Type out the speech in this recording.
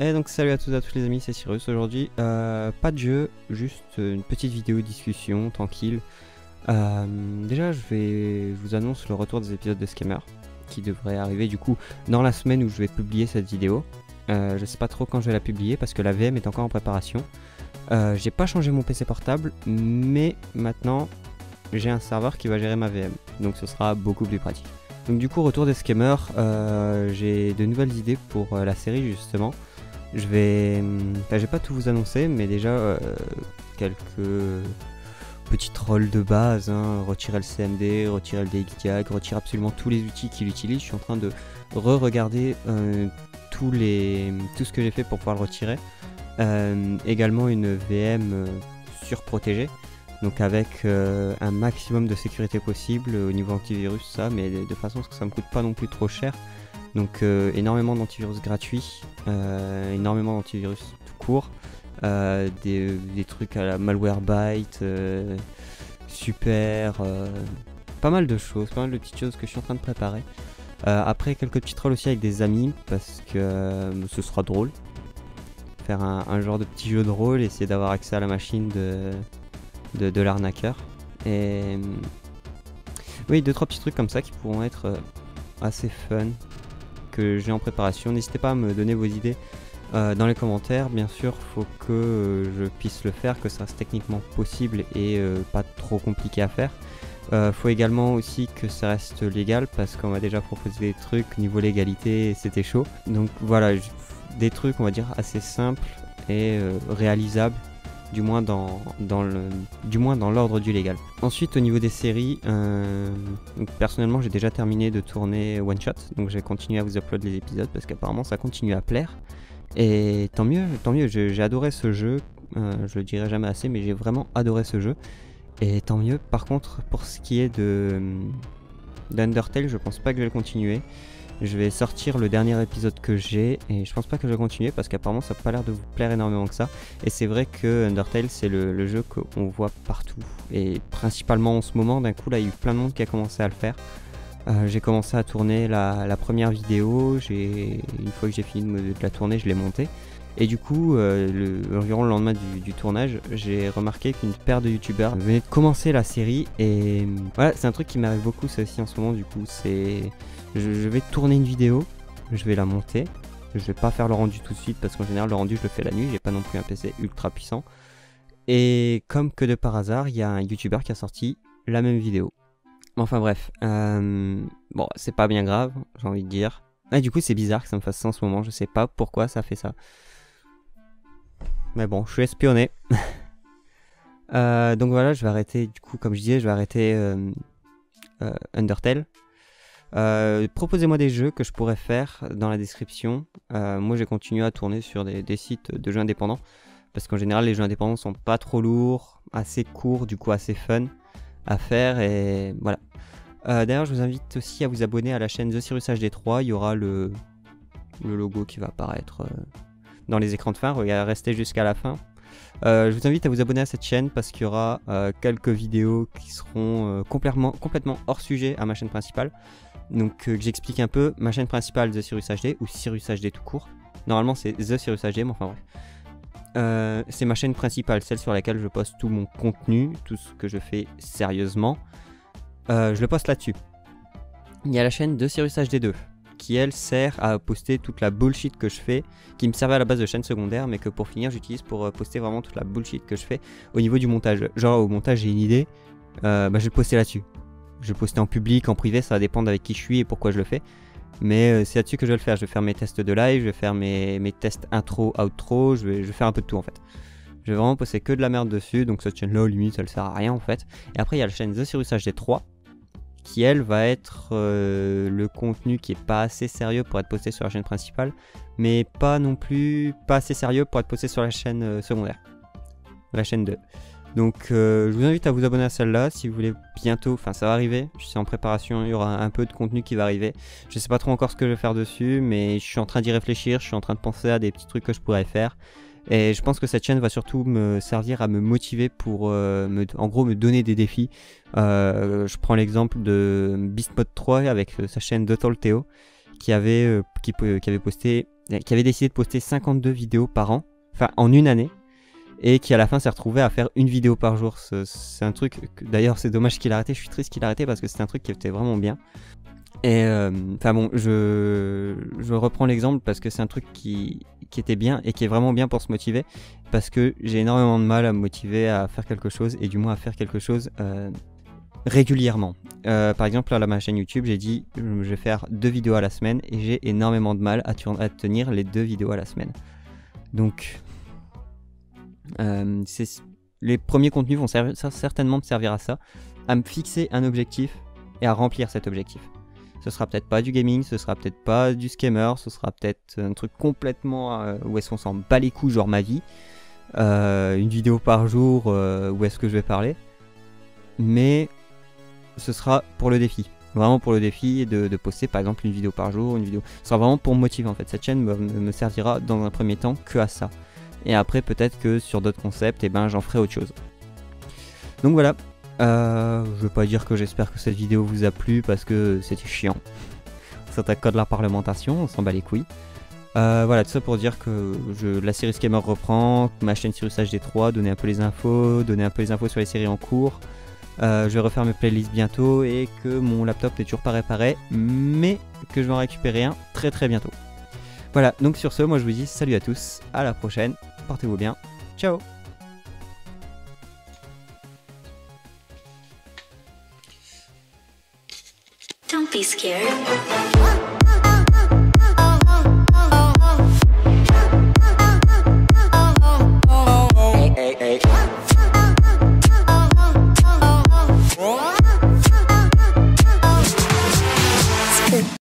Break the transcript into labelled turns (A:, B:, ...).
A: Donc salut à tous et à tous les amis, c'est Cyrus aujourd'hui. Euh, pas de jeu, juste une petite vidéo discussion tranquille. Euh, déjà je vais je vous annonce le retour des épisodes de Scammer qui devrait arriver du coup dans la semaine où je vais publier cette vidéo. Euh, je sais pas trop quand je vais la publier parce que la VM est encore en préparation. Euh, j'ai pas changé mon PC portable mais maintenant j'ai un serveur qui va gérer ma VM donc ce sera beaucoup plus pratique. Donc du coup retour des scammers, euh, j'ai de nouvelles idées pour la série justement. Je vais, enfin, pas tout vous annoncer, mais déjà euh, quelques petits trolls de base, hein, retirer le CMD, retirer le DXDiag, retirer absolument tous les outils qu'il utilise. Je suis en train de re-regarder euh, les, tout ce que j'ai fait pour pouvoir le retirer. Euh, également une VM surprotégée, donc avec un maximum de sécurité possible au niveau antivirus, ça, mais de, de façon à ce que ça me coûte pas non plus trop cher. Donc euh, énormément d'antivirus gratuits, euh, énormément d'antivirus tout court, euh, des, trucs à la Malwarebyte, euh, super, pas mal de choses, pas mal de petites choses que je suis en train de préparer. Après quelques petits trolls aussi avec des amis parce que ce sera drôle. Faire un, genre de petit jeu de rôle, essayer d'avoir accès à la machine de, de, de l'arnaqueur. Et oui, deux trois petits trucs comme ça qui pourront être assez fun j'ai en préparation. N'hésitez pas à me donner vos idées euh, dans les commentaires. Bien sûr, faut que euh, je puisse le faire, que ça reste techniquement possible et euh, pas trop compliqué à faire. Faut également aussi que ça reste légal parce qu'on m'a déjà proposé des trucs niveau légalité, c'était chaud. Donc voilà, des trucs on va dire assez simples et réalisables du moins dans, le du moins dans l'ordre du légal. Ensuite au niveau des séries, euh, personnellement j'ai déjà terminé de tourner One Shot, donc j'ai continué à vous upload les épisodes parce qu'apparemment ça continue à plaire. Et tant mieux, tant mieux, j'ai adoré ce jeu, euh, je le dirai jamais assez, mais j'ai vraiment adoré ce jeu. Et tant mieux, par contre pour ce qui est de d'Undertale, je pense pas que je vais le continuer. Je vais sortir le dernier épisode que j'ai et je pense pas que je vais continuer parce qu'apparemment ça a pas l'air de vous plaire énormément que ça. Et c'est vrai que Undertale c'est le, jeu qu'on voit partout et principalement en ce moment. D'un coup là il y a eu plein de monde qui a commencé à le faire. Euh, j'ai commencé à tourner la, première vidéo. Une fois que j'ai fini de, de la tourner, je l'ai montée. Et du coup, euh, le, environ le lendemain du, tournage, j'ai remarqué qu'une paire de youtubeurs venait de commencer la série. Et euh, voilà, c'est un truc qui m'arrive beaucoup, ça aussi en ce moment. Du coup, c'est. Je, je vais tourner une vidéo, je vais la monter. Je vais pas faire le rendu tout de suite parce qu'en général, le rendu, je le fais la nuit. J'ai pas non plus un PC ultra puissant. Et comme que de par hasard, il y a un youtubeur qui a sorti la même vidéo. Enfin bref, euh, bon, c'est pas bien grave, j'ai envie de dire. Ah, du coup, c'est bizarre que ça me fasse ça en ce moment, je sais pas pourquoi ça fait ça. Mais bon, je suis espionné. Euh, donc voilà, je vais arrêter, du coup, comme je disais, je vais arrêter euh, euh, Undertale. Proposez-moi des jeux que je pourrais faire dans la description. Moi, j'ai continué à tourner sur des, sites de jeux indépendants. Parce qu'en général, les jeux indépendants sont pas trop lourds, assez courts, du coup assez fun à faire. Et voilà. D'ailleurs, je vous invite aussi à vous abonner à la chaîne The Cyrus HD3. Il y aura le, logo qui va apparaître dans les écrans de fin. Regardez, restez jusqu'à la fin. Euh, je vous invite à vous abonner à cette chaîne parce qu'il y aura euh, quelques vidéos qui seront euh, complètement, complètement hors sujet à ma chaîne principale. Donc que j'explique un peu ma chaîne principale The Cyrus HD ou Cyrus HD tout court. Normalement c'est The Cyrus HD, mais enfin bref. C'est ma chaîne principale, celle sur laquelle je poste tout mon contenu, tout ce que je fais sérieusement. Je le poste là-dessus. Il y a la chaîne de Cyrus HD2 qui elle sert à poster toute la bullshit que je fais, qui me servait à la base de chaîne secondaire, mais que pour finir j'utilise pour euh, poster vraiment toute la bullshit que je fais au niveau du montage. Genre au montage j'ai une idée, euh, bah, je vais poster là-dessus. Je vais poster en public, en privé, ça va dépendre avec qui je suis et pourquoi je le fais. Mais euh, c'est là-dessus que je vais le faire. Je vais faire mes tests de live, je vais faire mes, mes tests intro, outro, je vais, je vais faire un peu de tout en fait. Je vais vraiment poster que de la merde dessus, donc cette chaîne-là, au limite, elle sert à rien en fait. Et après, il y a la chaîne The Cyrus HD3, qui elle va être euh, le contenu qui est pas assez sérieux pour être posté sur la chaîne principale, mais pas non plus pas assez sérieux pour être posté sur la chaîne euh, secondaire, la chaîne 2. Donc euh, je vous invite à vous abonner à celle-là si vous voulez bientôt, enfin ça va arriver, je suis en préparation, il y aura un peu de contenu qui va arriver. Je sais pas trop encore ce que je vais faire dessus, mais je suis en train d'y réfléchir, je suis en train de penser à des petits trucs que je pourrais faire. Et je pense que cette chaîne va surtout me servir à me motiver pour, euh, me, en gros, me donner des défis. Euh, je prends l'exemple de Beast Mode 3 avec euh, sa chaîne Dotal Théo, qui avait, qui avait posté, qui avait décidé de poster 52 vidéos par an, enfin en une année, et qui à la fin s'est retrouvé à faire une vidéo par jour. C'est un truc, d'ailleurs c'est dommage qu'il a arrêté, je suis triste qu'il a arrêté parce que c'était un truc qui était vraiment bien. Et euh, enfin bon, je, reprends l'exemple parce que c'est un truc qui, était bien et qui est vraiment bien pour se motiver parce que j'ai énormément de mal à me motiver à faire quelque chose et du moins à faire quelque chose euh, régulièrement. Euh, par exemple, à ma chaîne YouTube, j'ai dit je vais faire deux vidéos à la semaine et j'ai énormément de mal à, à, tenir les deux vidéos à la semaine. Donc, les premiers contenus vont certainement me servir à ça, à me fixer un objectif et à remplir cet objectif. Ce sera peut-être pas du gaming, ce sera peut-être pas du scammer, ce sera peut-être un truc complètement euh, où est-ce qu'on s'en bat les couilles, genre ma vie. Euh, une vidéo par jour, euh, où est-ce que je vais parler. Mais ce sera pour le défi. Vraiment pour le défi de, poster par exemple une vidéo par jour, une vidéo. Ce sera vraiment pour me motiver en fait. Cette chaîne me, me servira dans un premier temps que à ça. Et après peut-être que sur d'autres concepts, et eh ben, j'en ferai autre chose. Donc voilà, euh, je veux pas dire que j'espère que cette vidéo vous a plu parce que c'était chiant. Un code de la parlementation, on s'en bat les couilles. Euh, voilà, tout ça pour dire que la série Scammer reprend, ma chaîne Sirius HD3, donner un peu les infos, donner un peu les infos sur les séries en cours. Euh, je vais refaire mes playlists bientôt et que mon laptop n'est toujours pas réparé, mais que je vais en récupérer un très très bientôt. Voilà, donc sur ce, moi je vous dis salut à tous, à la prochaine, portez-vous bien, ciao